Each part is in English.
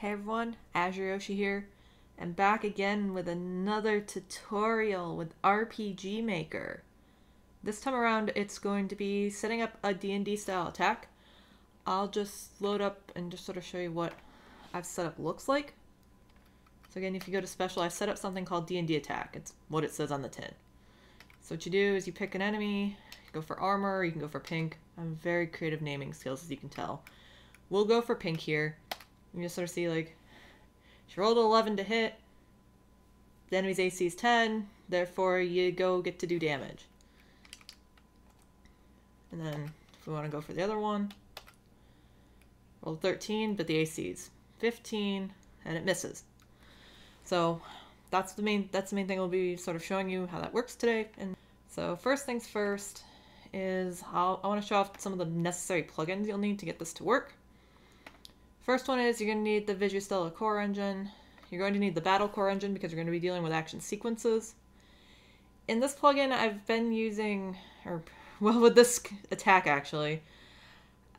Hey everyone, Azure Yoshi here, and back again with another tutorial with RPG Maker. This time around, it's going to be setting up a D&D style attack. I'll just load up and just sort of show you what I've set up looks like. So again, if you go to special, I set up something called D&D attack. It's what it says on the tin. So what you do is you pick an enemy, go for armor, you can go for pink. I'm very creative naming skills, as you can tell. We'll go for pink here. You just sort of see like she rolled an 11 to hit. The enemy's AC is 10, therefore you go get to do damage. And then if we want to go for the other one, roll 13, but the AC is 15, and it misses. So that's the main that's the main thing we'll be sort of showing you how that works today. And so first things first is I'll, I want to show off some of the necessary plugins you'll need to get this to work. First one is you're going to need the VisuStella core engine. You're going to need the battle core engine because you're going to be dealing with action sequences. In this plugin, I've been using, or well, with this attack actually,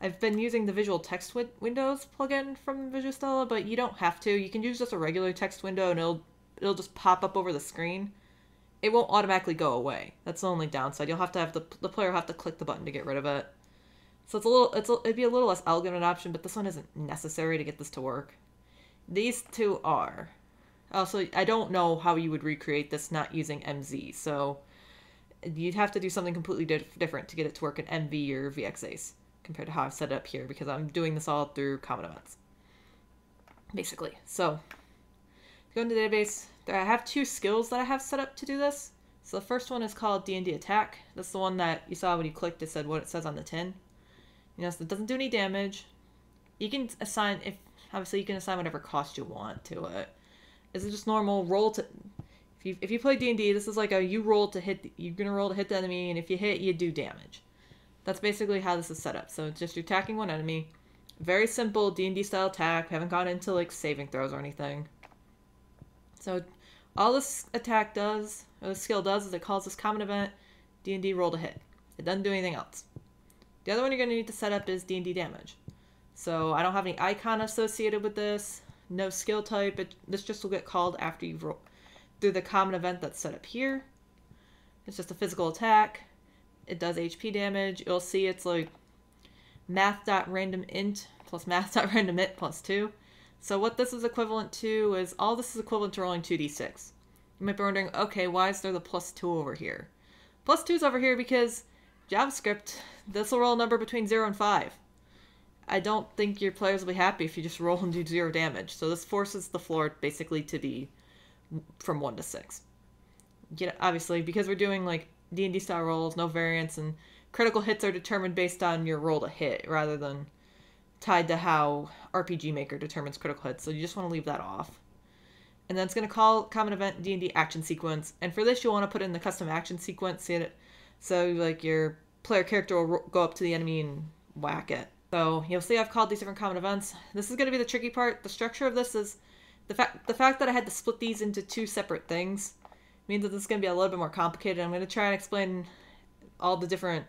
I've been using the visual text wi windows plugin from VisuStella, but you don't have to. You can use just a regular text window and it'll it'll just pop up over the screen. It won't automatically go away. That's the only downside. You'll have to have the the player have to click the button to get rid of it. So it's a little, it's a, it'd be a little less elegant an option, but this one isn't necessary to get this to work. These two are. Oh, also, I don't know how you would recreate this not using MZ, so you'd have to do something completely different to get it to work in MV or VX Ace compared to how I've set it up here because I'm doing this all through common events. Basically. So, go into the database. There, I have two skills that I have set up to do this. So the first one is called D&D Attack. That's the one that you saw when you clicked, it said what it says on the tin. You know, so it doesn't do any damage. You can assign if obviously you can assign whatever cost you want to it. Is it just normal roll to if you if you play D and D, this is like a you roll to hit you're gonna roll to hit the enemy, and if you hit, you do damage. That's basically how this is set up. So it's just you're attacking one enemy. Very simple D and D style attack. We haven't gone into like saving throws or anything. So all this attack does, or the skill does, is it calls this common event D and D roll to hit. It doesn't do anything else. The other one you're going to need to set up is D&D damage. So I don't have any icon associated with this, no skill type, but this just will get called after you've rolled through the common event that's set up here. It's just a physical attack. It does HP damage. You'll see it's like math.random int plus math.random int plus 2. So what this is equivalent to is all this is equivalent to rolling 2d6. You might be wondering, okay, why is there the plus 2 over here? Plus 2 is over here because JavaScript, this will roll a number between 0 and 5. I don't think your players will be happy if you just roll and do 0 damage. So this forces the floor basically to be from 1 to 6. You know, obviously, because we're doing like D&D style rolls, no variance, and critical hits are determined based on your roll to hit rather than tied to how RPG Maker determines critical hits. So you just want to leave that off. And then it's going to call common event D&D action sequence. And for this, you'll want to put in the custom action sequence. See it so like your player character will go up to the enemy and whack it. So you'll see I've called these different common events. This is going to be the tricky part. The structure of this is the fact the fact that I had to split these into two separate things means that this is going to be a little bit more complicated. I'm going to try and explain all the different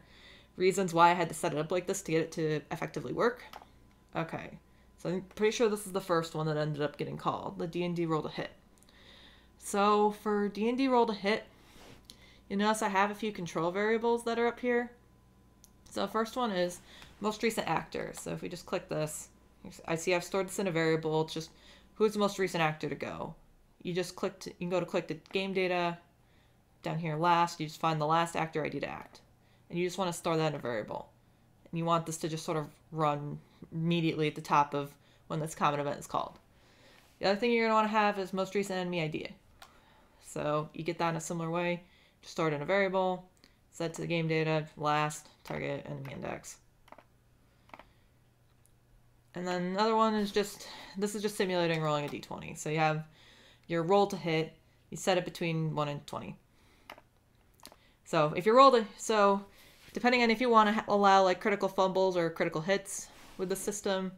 reasons why I had to set it up like this to get it to effectively work. Okay, so I'm pretty sure this is the first one that ended up getting called, the D&D roll to hit. So for D&D roll to hit, you notice I have a few control variables that are up here. So first one is most recent actor. So if we just click this, I see I've stored this in a variable. It's just who's the most recent actor to go. You just click to, you can go to click the game data down here last. You just find the last actor ID to act. And you just want to store that in a variable. And you want this to just sort of run immediately at the top of when this common event is called. The other thing you're going to want to have is most recent enemy ID. So you get that in a similar way stored in a variable, set to the game data, last, target, enemy index. And then another one is just, this is just simulating rolling a d20. So you have your roll to hit, you set it between 1 and 20. So if you roll to, so depending on if you want to allow like critical fumbles or critical hits with the system,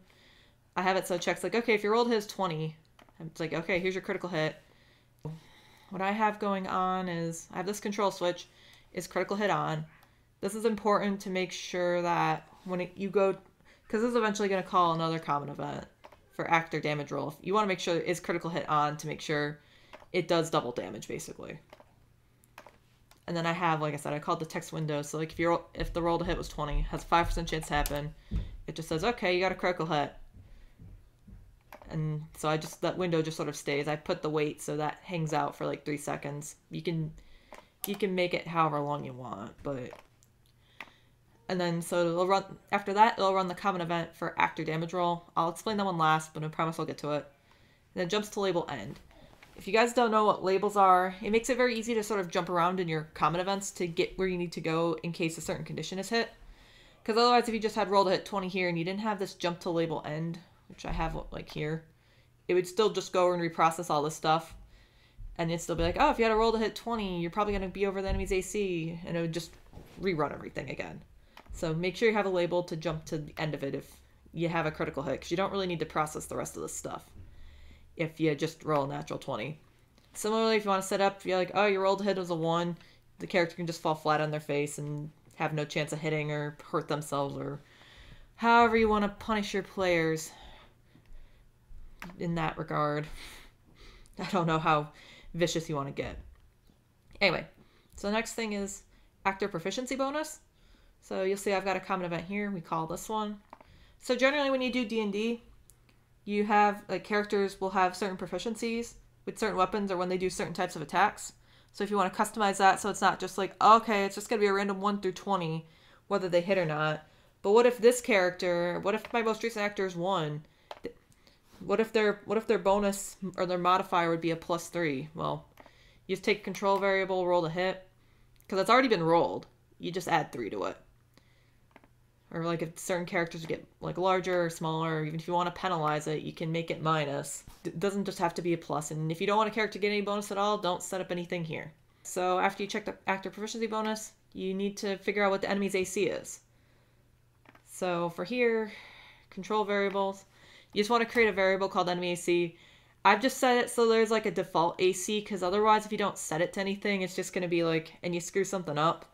I have it so it checks like, okay, if your roll to hit is 20, it's like, okay, here's your critical hit. What I have going on is I have this control switch is critical hit on. This is important to make sure that when it, you go, because this is eventually going to call another common event for actor damage roll. If you want to make sure is critical hit on to make sure it does double damage basically. And then I have, like I said, I called the text window. So like if you if the roll to hit was 20, has five percent chance to happen. It just says, okay, you got a critical hit. And so I just that window just sort of stays. I put the wait so that hangs out for like three seconds. You can you can make it however long you want, but and then so it'll run after that it'll run the common event for actor damage roll. I'll explain that one last, but I promise I'll get to it. And then jumps to label end. If you guys don't know what labels are, it makes it very easy to sort of jump around in your common events to get where you need to go in case a certain condition is hit. Because otherwise, if you just had roll to hit 20 here and you didn't have this jump to label end, which I have like here, it would still just go and reprocess all this stuff. And it'd still be like, oh, if you had a roll to hit 20, you're probably going to be over the enemy's AC. And it would just rerun everything again. So make sure you have a label to jump to the end of it if you have a critical hit, because you don't really need to process the rest of this stuff if you just roll a natural 20. Similarly, if you want to set up, you're like, oh, your roll to hit was a 1, the character can just fall flat on their face and have no chance of hitting or hurt themselves or however you want to punish your players in that regard. I don't know how vicious you want to get. Anyway, so the next thing is actor proficiency bonus. So you'll see I've got a common event here. We call this one. So generally when you do D&D, you have like characters will have certain proficiencies with certain weapons or when they do certain types of attacks. So if you want to customize that so it's not just like, okay, it's just going to be a random 1 through 20 whether they hit or not. But what if this character, what if my most recent actor is 1? What if their what if their bonus or their modifier would be a plus 3? Well, you just take control variable, roll the hit cuz it's already been rolled. You just add 3 to it or like if certain characters get like larger or smaller, even if you want to penalize it, you can make it minus. It doesn't just have to be a plus. And if you don't want a character to get any bonus at all, don't set up anything here. So after you check the actor proficiency bonus, you need to figure out what the enemy's AC is. So for here, control variables, you just want to create a variable called enemy AC. I've just set it so there's like a default AC because otherwise if you don't set it to anything, it's just going to be like, and you screw something up,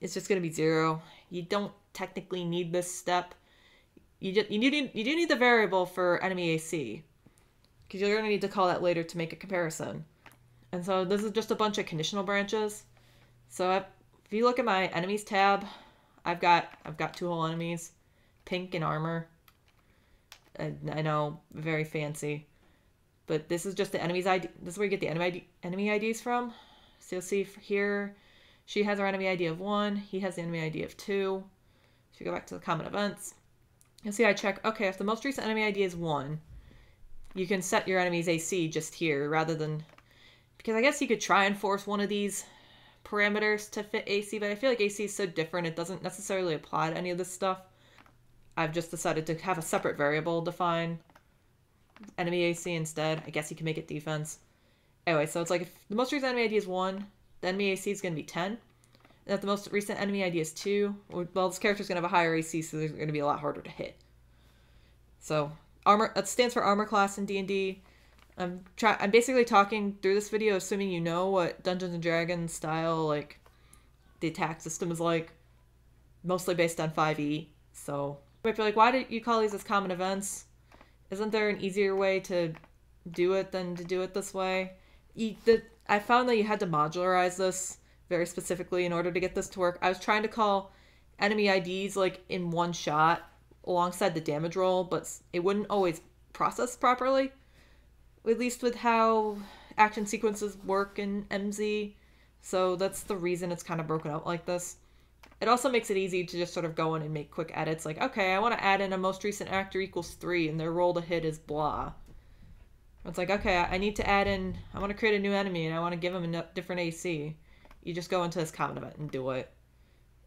it's just going to be zero. You don't technically need this step. You just you need you do need the variable for enemy AC because you're going to need to call that later to make a comparison. And so this is just a bunch of conditional branches. So if you look at my enemies tab, I've got I've got two whole enemies, pink and armor. And I know, very fancy. But this is just the enemy's ID. This is where you get the enemy ID, enemy IDs from. So you'll see here, she has her enemy ID of one. He has the enemy ID of two. If you go back to the common events, you'll see I check, okay, if the most recent enemy ID is 1, you can set your enemy's AC just here rather than... Because I guess you could try and force one of these parameters to fit AC, but I feel like AC is so different it doesn't necessarily apply to any of this stuff. I've just decided to have a separate variable define enemy AC instead. I guess you can make it defense. Anyway, so it's like if the most recent enemy ID is 1, the enemy AC is going to be 10 If the most recent enemy ID is 2. Well, this character's going to have a higher AC, so they're going to be a lot harder to hit. So, armor that stands for armor class in D&D. I'm try I'm basically talking through this video assuming you know what Dungeons and Dragons style like the attack system is like mostly based on 5e. So, might be like why do you call these as common events? Isn't there an easier way to do it than to do it this way? You, the, I found that you had to modularize this very specifically in order to get this to work. I was trying to call enemy IDs like in one shot alongside the damage roll, but it wouldn't always process properly. At least with how action sequences work in MZ. So that's the reason it's kind of broken up like this. It also makes it easy to just sort of go in and make quick edits like, okay, I want to add in a most recent actor equals 3 and their roll to hit is blah. It's like, okay, I need to add in, I want to create a new enemy and I want to give them a different AC. You just go into this common event and do it.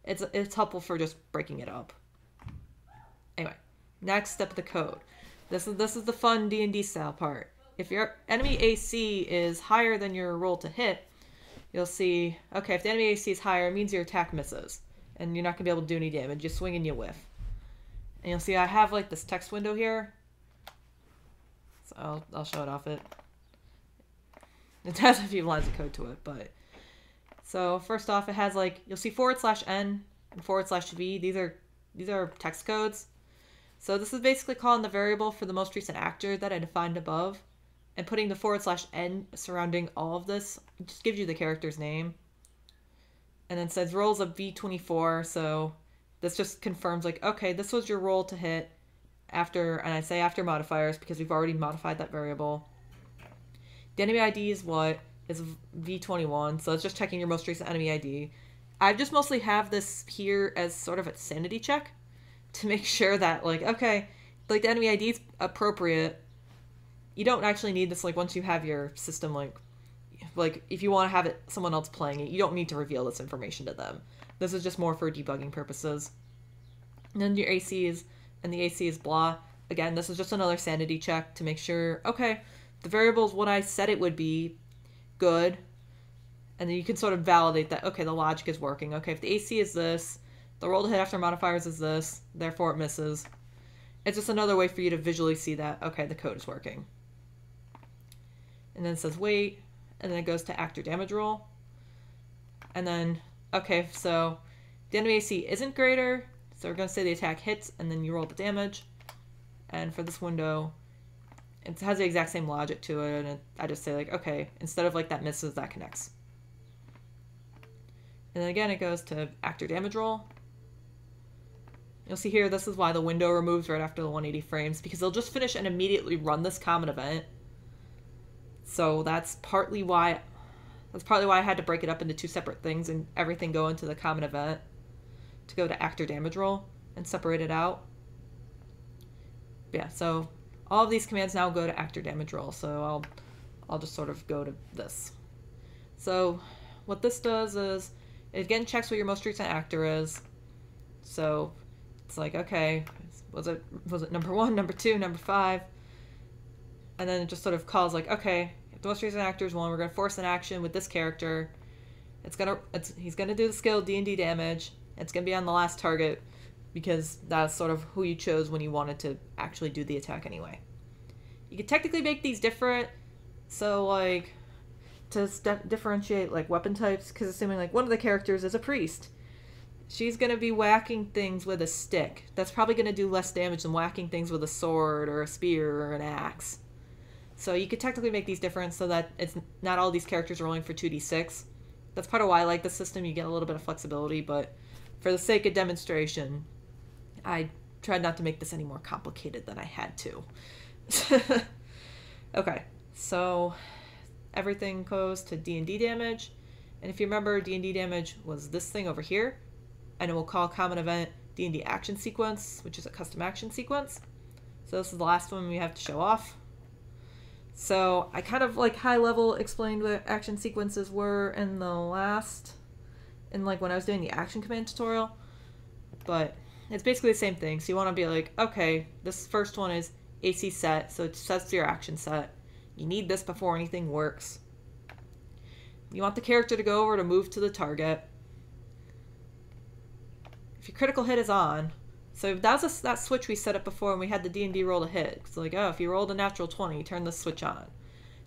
It's it's helpful for just breaking it up. Anyway, next step of the code. This is this is the fun D and D style part. If your enemy AC is higher than your roll to hit, you'll see okay. If the enemy AC is higher, it means your attack misses, and you're not gonna be able to do any damage. You swing and you whiff. And you'll see I have like this text window here. So I'll I'll show it off it. It has a few lines of code to it, but so first off, it has like you'll see forward slash n and forward slash v. These are these are text codes. So this is basically calling the variable for the most recent actor that I defined above and putting the forward slash n surrounding all of this just gives you the character's name. And then says rolls of V24, so this just confirms like, okay, this was your roll to hit after, and I say after modifiers because we've already modified that variable. The enemy ID is what? Is V21, so it's just checking your most recent enemy ID. I just mostly have this here as sort of a sanity check to make sure that, like, okay, like the enemy ID is appropriate. You don't actually need this, like, once you have your system, like, like if you want to have it someone else playing it, you don't need to reveal this information to them. This is just more for debugging purposes. And then your ACs and the AC is blah. Again, this is just another sanity check to make sure, okay, the variable is what I said it would be, good. And then you can sort of validate that, okay, the logic is working. Okay, if the AC is this, the roll to hit after modifiers is this, therefore it misses. It's just another way for you to visually see that, okay, the code is working. And then it says wait, and then it goes to actor damage roll. And then, okay, so the enemy AC isn't greater, so we're going to say the attack hits, and then you roll the damage. And for this window, it has the exact same logic to it, and it, I just say, like, okay, instead of, like, that misses, that connects. And then again, it goes to actor damage roll. You'll see here, this is why the window removes right after the 180 frames, because they'll just finish and immediately run this common event. So that's partly why that's partly why I had to break it up into two separate things and everything go into the common event to go to actor damage roll and separate it out. yeah, so all of these commands now go to actor damage roll, so I'll I'll just sort of go to this. So what this does is it again checks what your most recent actor is. So it's like, okay, was it was it number one, number two, number five? And then it just sort of calls like, okay, most recent actor is one, we're gonna force an action with this character. It's gonna it's he's gonna do the skill D and D damage. It's going to be on the last target because that's sort of who you chose when you wanted to actually do the attack anyway. You could technically make these different, so like to differentiate like weapon types, because assuming like one of the characters is a priest, she's gonna be whacking things with a stick. That's probably gonna do less damage than whacking things with a sword or a spear or an axe. So you could technically make these different so that it's not all these characters rolling for 2d6. That's part of why I like the system. You get a little bit of flexibility, but for the sake of demonstration, I tried not to make this any more complicated than I had to. okay, so everything goes to D&D damage. And if you remember, D&D damage was this thing over here. And it will call common event D&D action sequence, which is a custom action sequence. So this is the last one we have to show off. So I kind of like high level explained what action sequences were in the last in like when I was doing the action command tutorial. But it's basically the same thing. So you want to be like, okay, this first one is AC set, so it sets your action set. You need this before anything works. You want the character to go over to move to the target. If your critical hit is on, so that was a, that switch we set up before and we had the D&D roll to hit. It's like, oh, if you rolled a natural 20, turn the switch on.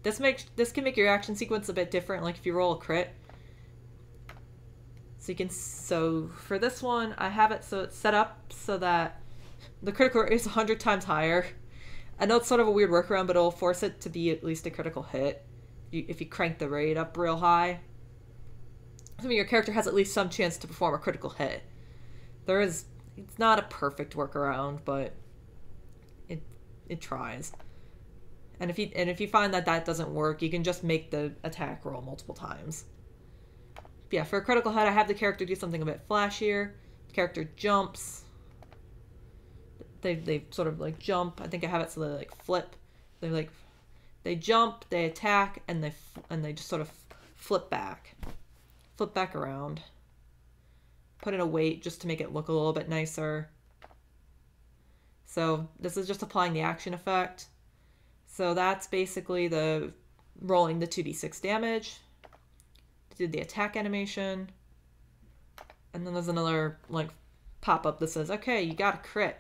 This makes this can make your action sequence a bit different. Like if you roll a crit, so you can, so for this one, I have it so it's set up so that the critical is 100 times higher. I know it's sort of a weird workaround, but it'll force it to be at least a critical hit if you crank the rate up real high. I mean, your character has at least some chance to perform a critical hit. There is, it's not a perfect workaround, but it it tries. And if you and if you find that that doesn't work, you can just make the attack roll multiple times yeah, for a critical hit, I have the character do something a bit flashier. The character jumps. They, they sort of like jump. I think I have it so they like flip. They like they jump, they attack, and they and they just sort of flip back, flip back around. Put in a wait just to make it look a little bit nicer. So this is just applying the action effect. So that's basically the rolling the 2d6 damage did the attack animation. And then there's another like pop-up that says, okay, you got a crit.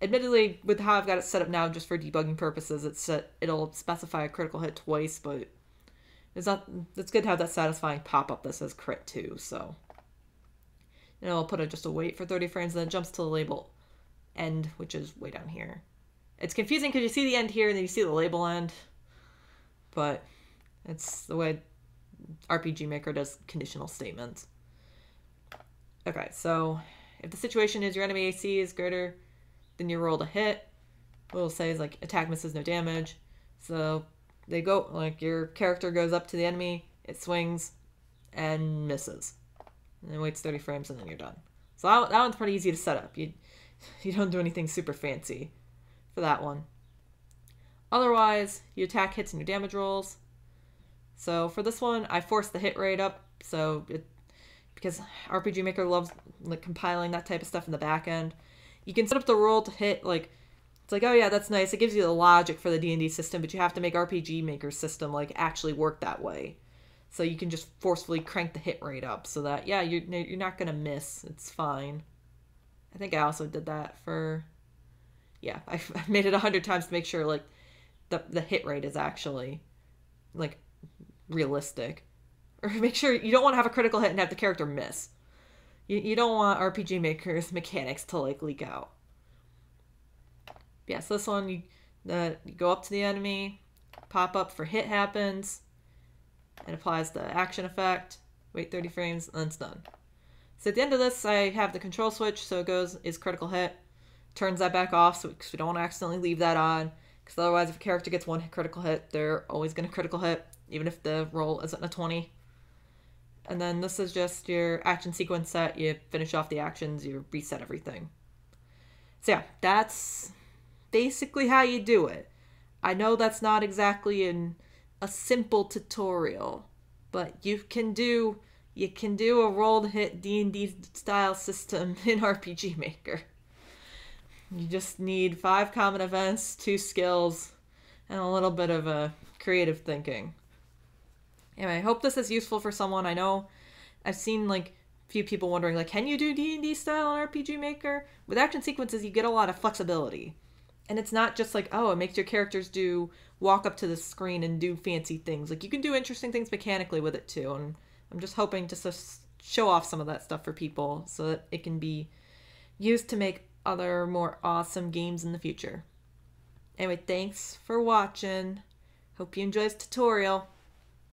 Admittedly, with how I've got it set up now, just for debugging purposes, it's set, it'll specify a critical hit twice, but it's not. It's good to have that satisfying pop-up that says crit too. So, know, I'll put a, just a wait for 30 frames, and then jumps to the label end, which is way down here. It's confusing because you see the end here and then you see the label end, but it's the way RPG Maker does conditional statements. Okay, so if the situation is your enemy AC is greater than your roll to hit, what it'll say is like attack misses no damage. So they go like your character goes up to the enemy, it swings, and misses, and then waits 30 frames and then you're done. So that, that one's pretty easy to set up. You you don't do anything super fancy for that one. Otherwise, you attack hits and your damage rolls. So for this one, I forced the hit rate up, so it because RPG Maker loves like compiling that type of stuff in the back end. You can set up the roll to hit like it's like oh yeah that's nice. It gives you the logic for the D and D system, but you have to make RPG Maker system like actually work that way. So you can just forcefully crank the hit rate up so that yeah you're you're not gonna miss. It's fine. I think I also did that for yeah I, made it a hundred times to make sure like the the hit rate is actually like realistic or make sure you don't want to have a critical hit and have the character miss you, you don't want rpg makers mechanics to like leak out yeah so this one you, uh, you go up to the enemy pop up for hit happens it applies the action effect wait 30 frames and it's done so at the end of this i have the control switch so it goes is critical hit turns that back off so we don't want to accidentally leave that on because otherwise if a character gets one critical hit they're always going to critical hit even if the roll isn't a 20 and then this is just your action sequence set. You finish off the actions, you reset everything. So yeah, that's basically how you do it. I know that's not exactly in a simple tutorial, but you can do you can do a rolled hit D&D style system in RPG Maker. You just need five common events, two skills, and a little bit of a creative thinking. Anyway, I hope this is useful for someone. I know I've seen like a few people wondering like, can you do D and D style on RPG Maker? With action sequences, you get a lot of flexibility, and it's not just like oh, it makes your characters do walk up to the screen and do fancy things. Like you can do interesting things mechanically with it too. And I'm just hoping to show off some of that stuff for people so that it can be used to make other more awesome games in the future. Anyway, thanks for watching. Hope you enjoyed this tutorial.